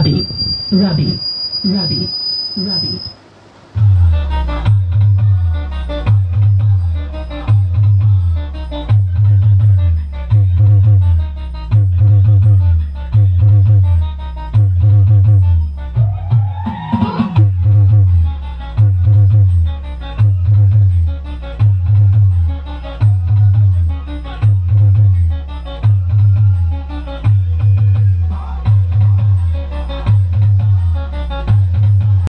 check. Gör jag sa